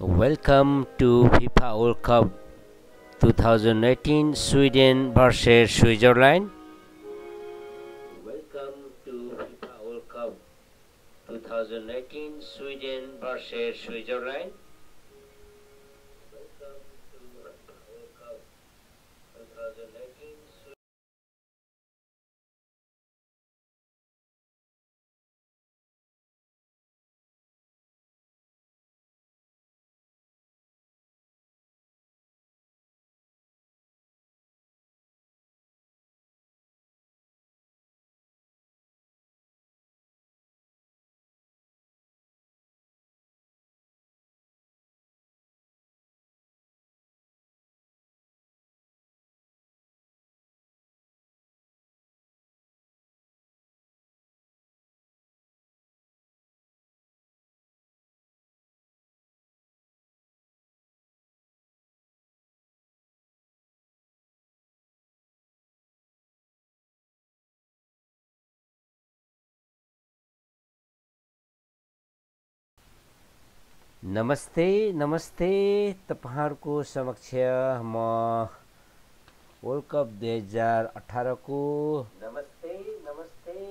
Welcome to FIFA World Cup 2018 Sweden versus Switzerland. Welcome to FIFA World Cup 2018 Sweden versus Switzerland. नमस्ते नमस्ते तपाईँहरूको समक्ष म world cup दुई हजार अठारको नमस्ते नमस्ते।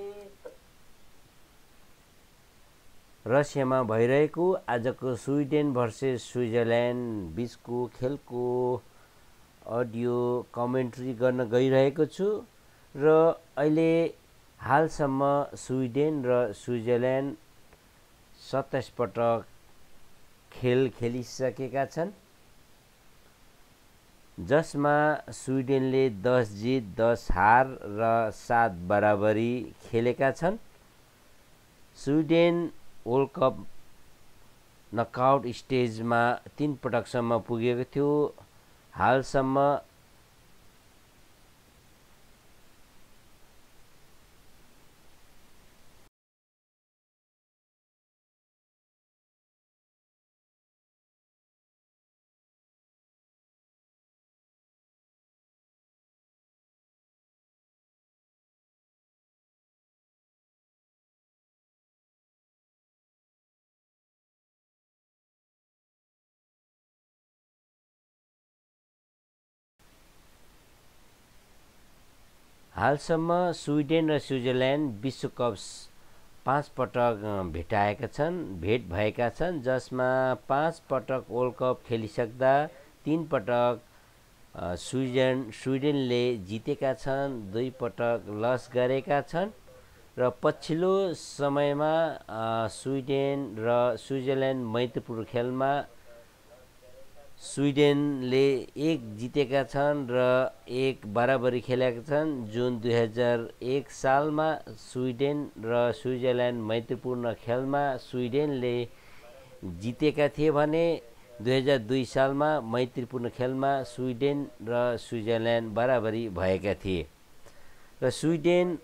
रसियामा भइरहेको आजको स्विडेन भर्सेस स्विजरल्यान्ड बिचको खेलको अडियो कमेन्ट्री गर्न गइरहेको छु र अहिले हालसम्म स्विडेन र स्विजरल्यान्ड सत्ताइस पटक खेल खेलिसकेका छन्। जसमा स्विडेनले दस जित दस हार र सात बराबरी खेलेका छन्। स्विडेन वर्ल्ड कप नकआउट स्टेजमा तिन पटकसम्म पुगेको थियो। हालसम्म हालसम्म स्विडेन र स्विजरल्यान्ड विश्वकप पाँच पटक भेटाएका छन् भेट भएका छन् जसमा पाँच पटक वर्ल्ड कप खेलिसक्दा तिन पटक स्विडेन स्विडेनले जितेका छन् दुई पटक लस गरेका छन् र पछिल्लो समयमा स्विडेन र स्विजरल्यान्ड मैत्रीपूर्ण खेलमा स्विडेनले एक जितेका छन् र एक बराबरी खेलेका छन्। जुन दुई हजार एक सालमा स्विडेन र स्विजरल्यान्ड मैत्रीपूर्ण खेलमा स्विडेनले जितेका थिए भने दुई हजार दुई सालमा मैत्रीपूर्ण खेलमा स्विडेन र स्विजरल्यान्ड बराबरी भएका थिए। र स्विडेन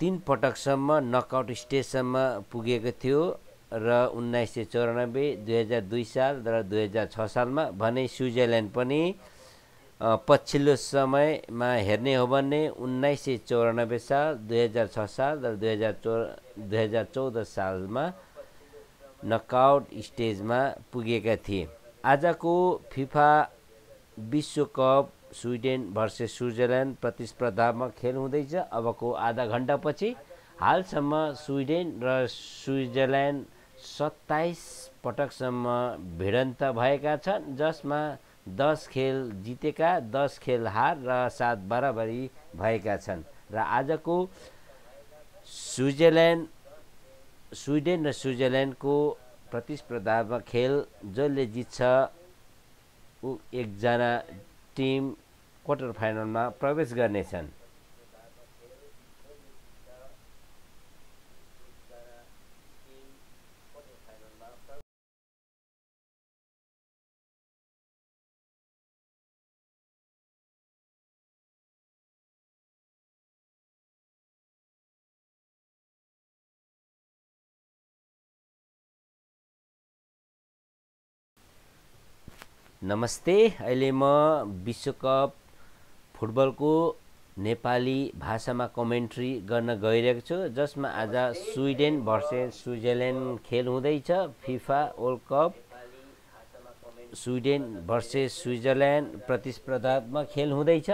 तिन पटकसम्म नकआउट स्टेजसम्म पुगेको थियो। र उन्नाइस सय चौरानब्बे दुई हजार दुई साल र दुई हजार छ सालमा भने स्विजरल्यान्ड पनि पछिल्लो समयमा हेर्ने हो भने उन्नाइस सय चौरानब्बे साल दुई हजार छ साल र दुई हजार चौ दुई हजार चौध सालमा नकआउट स्टेजमा पुगेका थिए। आजको फिफा विश्वकप स्विडेन भर्सेस स्विजरल्यान्ड प्रतिस्पर्धामा खेल हुँदैछ। अबको आधा घन्टापछि हालसम्म स्विडेन र स्विजरल्यान्ड सत्ताइस पटकसम्म भिडन्त भएका छन् जसमा दस खेल जितेका दस खेल हार र सात बराबरी भएका छन् र आजको स्विजरल्यान्ड स्विडेन र स्विजरल्यान्डको प्रतिस्पर्धामा खेल जसले जित्छ ऊ एकजना टिम क्वार्टर फाइनलमा प्रवेश गर्नेछन्। नमस्ते अहिले म विश्वकप फुटबलको नेपाली भाषामा कमेन्ट्री गर्न गइरहेको छु जसमा आज स्विडेन भर्सेस स्विजरल्यान्ड खेल हुँदैछ FIFA World Cup. Sweden versus Switzerland प्रतिस्पर्धात्मक खेल हुँदैछ।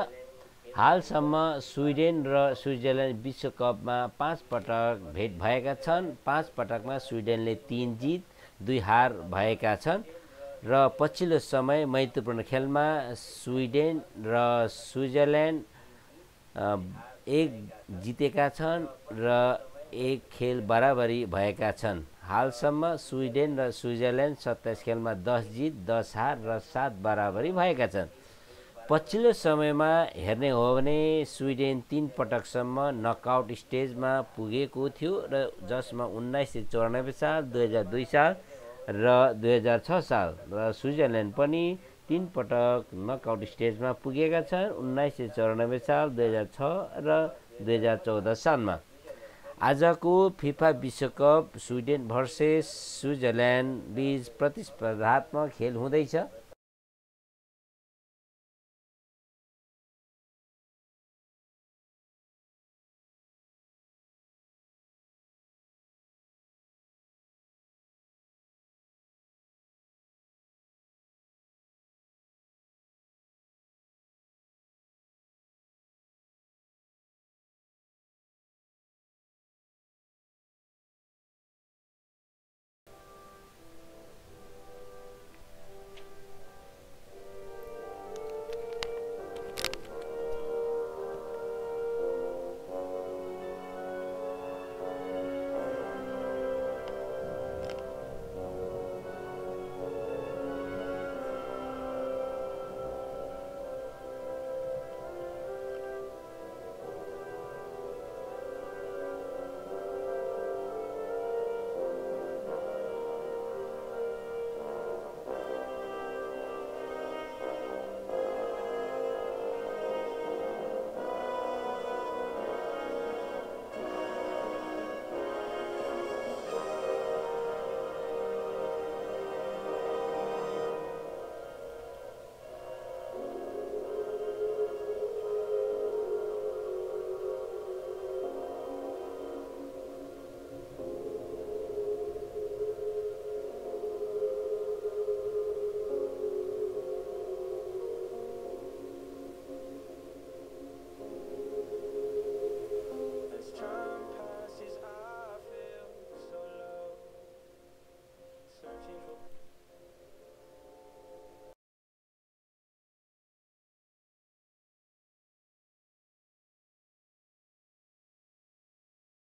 हालसम्म स्विडेन र स्विजरल्यान्ड विश्वकपमा पाँच पटक भेट भएका छन्। पाँच पटकमा स्विडेनले तिन जित दुई हार भएका छन्। र पछिल्लो समय महत्त्वपूर्ण खेलमा स्विडेन र स्विजरल्यान्ड एक जितेका छन् र एक खेल बराबरी भएका छन्। हालसम्म स्विडेन र स्विजरल्यान्ड सत्ताइस खेलमा दस जित दस हार र सात बराबरी भएका छन्। पछिल्लो समयमा हेर्ने हो भने स्विडेन तिन पटकसम्म नकआउट स्टेजमा पुगेको थियो र जसमा उन्नाइस सय चौरानब्बे साल दुई हजार दुई साल र दुई हजार छ साल र स्विजरल्यान्ड पनि तिन पटक नकआउट स्टेजमा पुगेका छन् उन्नाइस सय चौरानब्बे साल दुई हजार छ र दुई हजार चौध सालमा। आजको फिफा विश्वकप स्विडेन भर्सेस स्विजरल्यान्ड बिच प्रतिस्पर्धात्मक खेल हुँदैछ।